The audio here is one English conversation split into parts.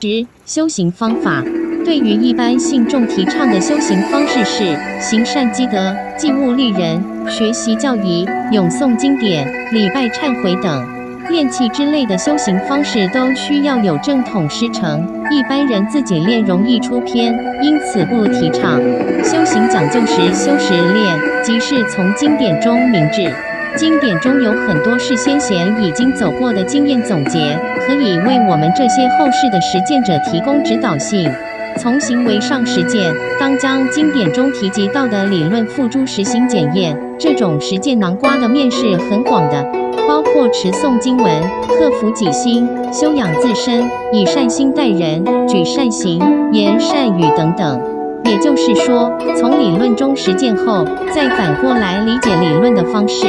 十、修行方法。对于一般信众提倡的修行方式是行善积德、济物利人、学习教仪、咏诵经典、礼拜忏悔等。练气之类的修行方式都需要有正统师承，一般人自己练容易出偏，因此不提倡。修行讲究实修实练，即是从经典中明智。经典中有很多是先贤已经走过的经验总结，可以为我们这些后世的实践者提供指导性。从行为上实践，当将经典中提及到的理论付诸实行检验。这种实践囊瓜的面是很广的，包括持诵经文、克服己心、修养自身、以善心待人、举善行、言善语等等。也就是说，从理论中实践后，再反过来理解理论的方式。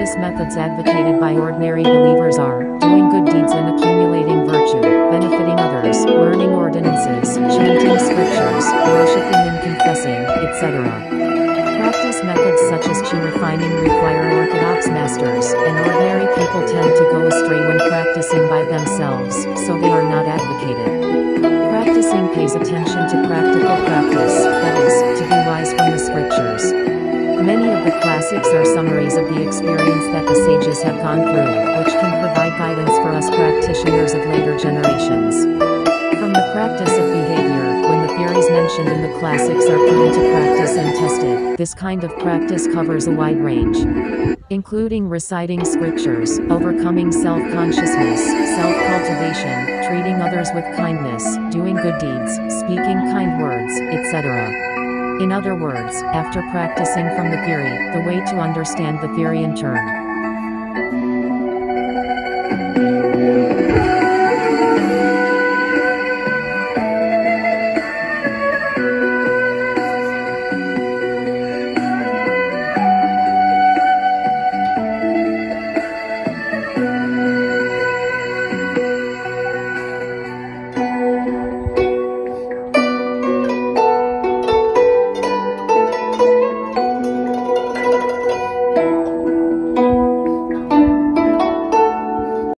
Practice methods advocated by ordinary believers are doing good deeds and accumulating virtue, benefiting others, learning ordinances, chanting scriptures, worshiping and confessing, etc. Practice methods such as chi refining require orthodox masters, and ordinary people tend to go astray when practicing by themselves, so they are not advocated. Practicing pays attention to practical practice, that is, to be wise from the scriptures. Many of the classics are summaries of the experience that the sages have gone through, which can provide guidance for us practitioners of later generations. From the practice of behavior, when the theories mentioned in the classics are put into practice and tested, this kind of practice covers a wide range, including reciting scriptures, overcoming self consciousness, self cultivation, treating others with kindness, doing good deeds, speaking kind words, etc. In other words, after practicing from the theory, the way to understand the theory in turn.